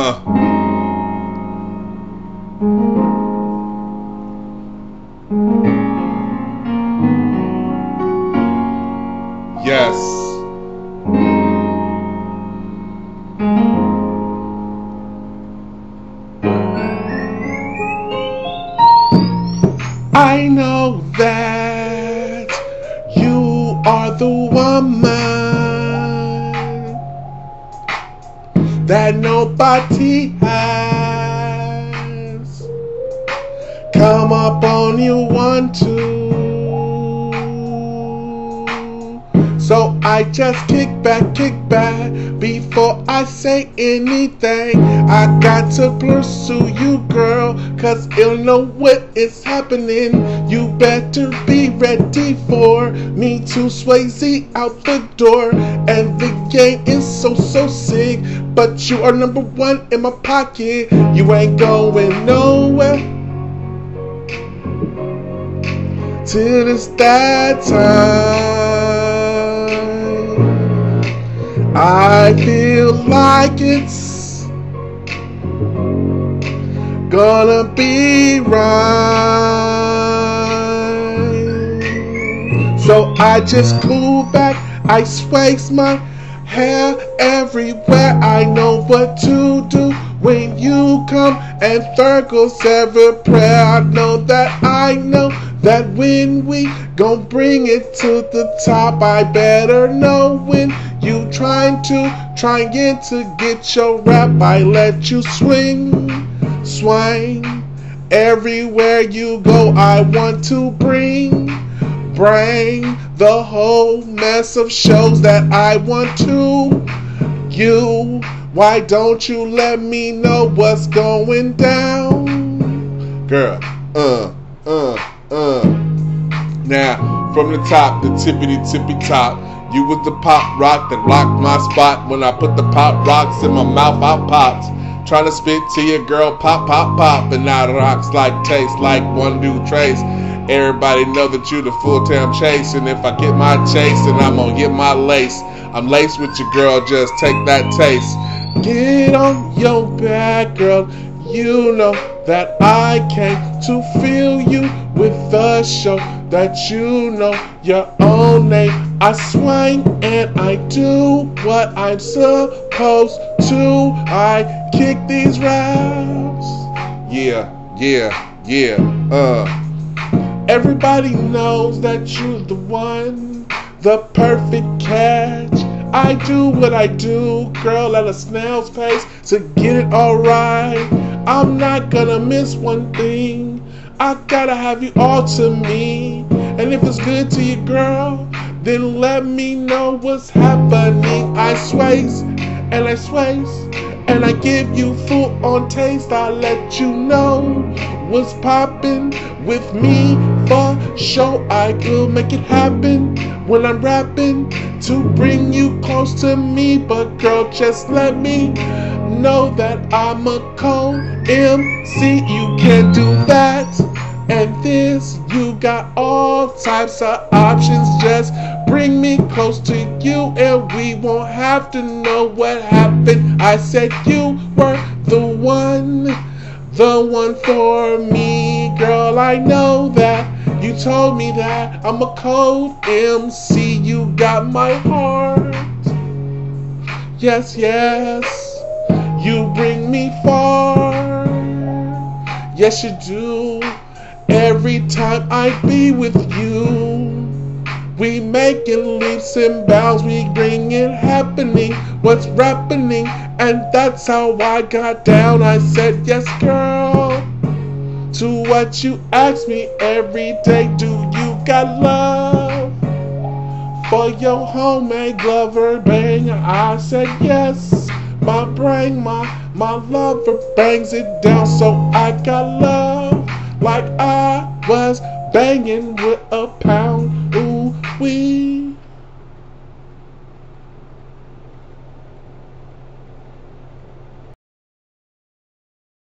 Yes. I know that you are the woman that nobody has come up on you want to. I just kick back, kick back before I say anything. I got to pursue you, girl, cause you know what is happening. You better be ready for me to Swayze out the door. And the game is so, so sick, but you are number one in my pocket. You ain't going nowhere till it's that time. I feel like it's gonna be right. So I just cool back, I sway's my hair everywhere. I know what to do when you come and circles every prayer. I know that I know that when we gon' bring it to the top, I better know when you trying to trying to get your rap. I let you swing, swing everywhere you go. I want to bring, bring the whole mess of shows that I want to you. Why don't you let me know what's going down, girl? Uh, uh, uh. Now, from the top, the tippity tippy top. You was the pop rock that rocked my spot. When I put the pop rocks in my mouth, I popped. Trying to spit to your girl, pop, pop, pop. And now the rocks like taste, like one new trace. Everybody know that you the full-time chase. And if I get my chase, then I'm gonna get my lace. I'm laced with your girl, just take that taste. Get on your back, girl. You know that I came to fill you with the show that you know your own name. I swing and I do what I'm supposed to. I kick these raps. Yeah, yeah, yeah, uh. Everybody knows that you're the one, the perfect catch. I do what I do, girl, at a snail's pace to get it alright. I'm not gonna miss one thing. I gotta have you all to me. And if it's good to you, girl, then let me know what's happening. I sways and I sways and I give you full on taste. I let you know what's poppin' with me for sure. I could make it happen when I'm rapping to bring you close to me. But girl, just let me know that I'm a co MC. You can do that. And this, you got all types of options. Just bring me close to you, and we won't have to know what happened. I said you were the one, the one for me, girl. I know that you told me that I'm a cold MC. You got my heart. Yes, yes, you bring me far. Yes, you do. Every time I be with you, we making leaps and bounds, we bring it happening, what's happening, and that's how I got down. I said, yes, girl, to what you ask me every day. Do you got love for your homemade glover bang? I said, yes, my brain, my, my lover bangs it down, so I got love like I was banging with a pound.